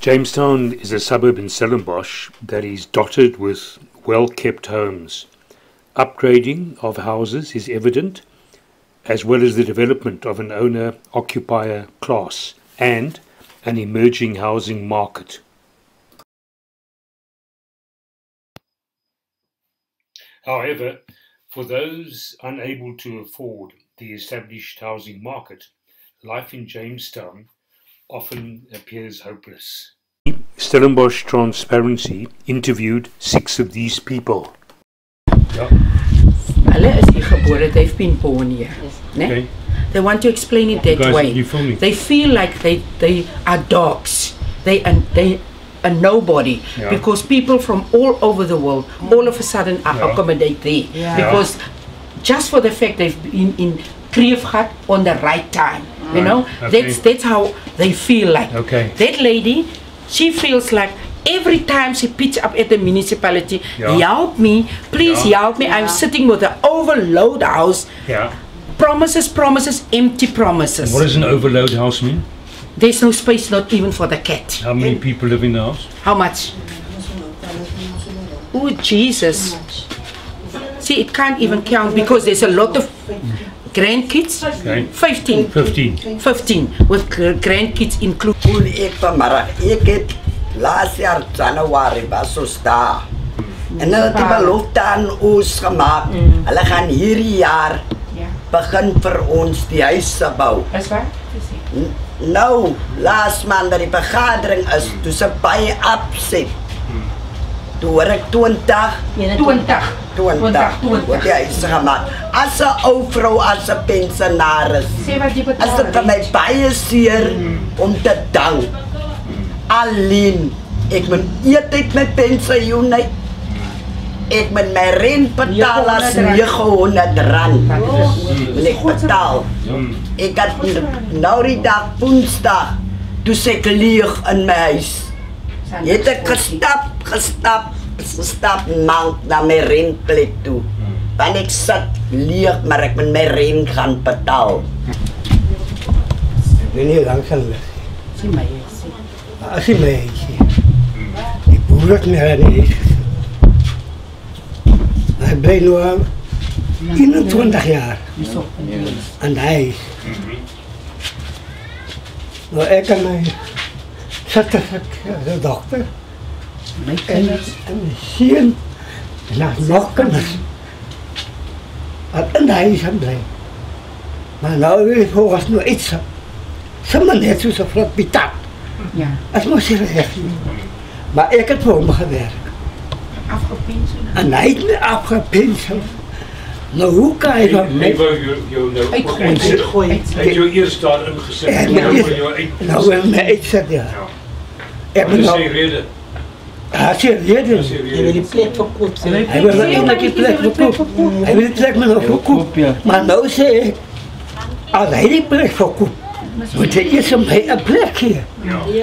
Jamestown is a suburb in Stellenbosch that is dotted with well kept homes. Upgrading of houses is evident, as well as the development of an owner occupier class and an emerging housing market. However, for those unable to afford the established housing market, life in Jamestown often appears hopeless. Stellenbosch Transparency interviewed six of these people. Yeah. Hulle is hier gebore, they've been born here. Ne? Okay. They want to explain it that guys, way. They feel like they, they are dogs. They and they are nobody yeah. because people from all over the world all of a sudden are yeah. accommodate there yeah. because just for the fact they've been in Kreefgat on the right time. Right. You know, okay. that's that's how they feel like. Okay. That lady, she feels like every time she pitch up at the municipality, yeah. help me, please yeah. help me. Yeah. I'm sitting with an overload house. Yeah. Promises, promises, empty promises. And what does an overload house mean? There's no space, not even for the cat. How many and people live in the house? How much? Oh, Jesus. See, it can't even count because there's a lot of grandkids. Okay. 15. 15. 15 with grandkids included. Toen ik vanmiddag, ik heb laatst jaar januari was ons daar. En hulle het die belofte aan ons gemaak. Mm. Hulle gaan hierdie jaar ja. begin vir ons die huise bou. Is waar? Nou, laas maand dat die vergadering is, toe se baie opset. Toe hoor ek 20, 20, 20, 20. Wat jy sê maar, as 'n ou vrou as 'n pensionaris. Sê wat jy betaal. As dit vir my baie seer mm. om te dank. Alleen, ek moet eet uit my pensioen uit. Ek moet my rent betaal as 900 rand. Wil ek betaal. Ek het nou die dag Woensdag toe sê ek leeg in my huis. Het ek gestap, gestapt, gestapt maand naar mijn renplek toe. Hmm. Want ik zat leeg, maar ik ben mijn ren gaan betalen. Ik ben hier lang gaan liggen. Zie mij eens. Ah, zie mij eens. Boer het niet Hij ben nu 21 jaar. En hij ijs. Nou, ik en mijn... Zat de dokter. My kinders en seun en haar nog kinders. Wat in daai huis bly. Maar nou is hoor as nou iets. Sommige net soos 'n vrot bitat. Ja. As mos hier reg. Maar ek het vir hom gewerk. Afgepensioen. En hy het afgepensioen. Nou hoe kan hy dan net jou nou uitgooi? Uitgooi. Hy het jou eers daar ingesit en nou ja, jou ja. uit. Nou wil my uitsit ja. ja. Ek moet nou rede. Zijn reden. Hij wil die plek verkopen. Hij wil die plek verkopen. Hij wil die plek maar nog verkopen. Maar nou zeg ik, als hij die plek verkoopt, moet hij eerst een, een plek geven.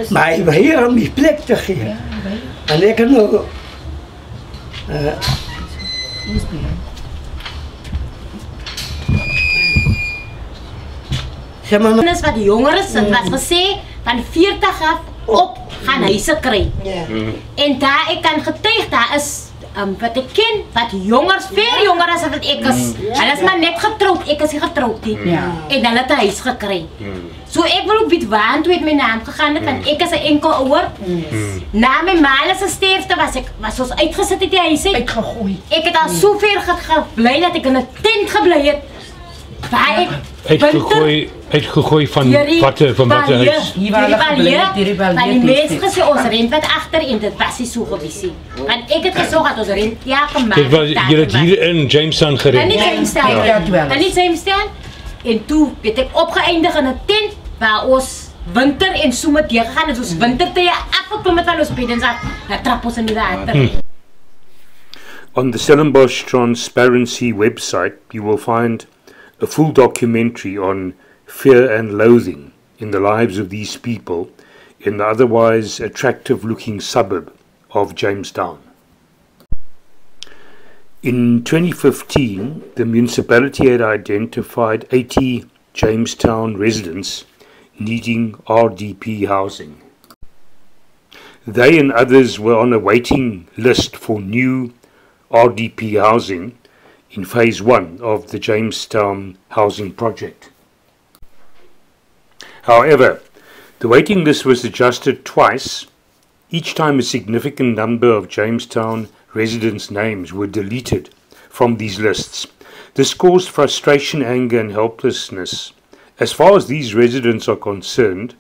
Maar hij wil hier om die plek te geven. En ik heb nog Uh, Zeg maar, is wat jonger is, het was gesê van 40 af op gaan huise kry. Ja. En daar ek kan getuig daar is um, wat ek ken wat jongers, veel jonger as wat ek is. Ja. Hulle is maar net getroud, ek is nie getroud nie. Ja. En hulle het 'n huis gekry. Mm. So ek wil ook weet waar toe het my naam gegaan het want ek is 'n enkel ouer. Mm. Na my ma se sterfte was ek was ons uitgesit het die huis uit. Uitgegooi. Ek het al so ver gebly dat ek in 'n tent gebly het. Waar ek uitgegooi uitgegooi van watte van watte huis. Hier waar hulle gebly het, die rebellie. Die mense gesê ons rent wat agter en dit was nie so gewees nie. Want ek het gesorg dat ons rent ja gemaak. Dit was jy het hier in Jamestown gerent. En nie Jamestown. En nie Jamestown. En toe het ek opgeëindig in 'n tent waar ons winter en somer te gegaan het. Ons wintertye afgekom met van ons beddens af. Dat trap ons in die water. Hmm. On the Stellenbosch Transparency website, you will find a full documentary on fear and loathing in the lives of these people in the otherwise attractive looking suburb of Jamestown. In 2015, the municipality had identified 80 Jamestown residents needing RDP housing. They and others were on a waiting list for new RDP housing in phase one of the Jamestown housing project. However, the waiting list was adjusted twice, each time a significant number of Jamestown residents' names were deleted from these lists. This caused frustration, anger, and helplessness. As far as these residents are concerned,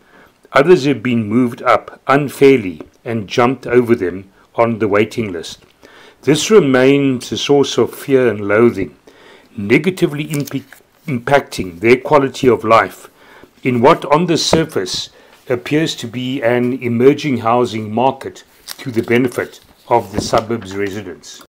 others have been moved up unfairly and jumped over them on the waiting list. This remains a source of fear and loathing, negatively imp- impacting their quality of life in what on the surface appears to be an emerging housing market to the benefit of the suburbs residents.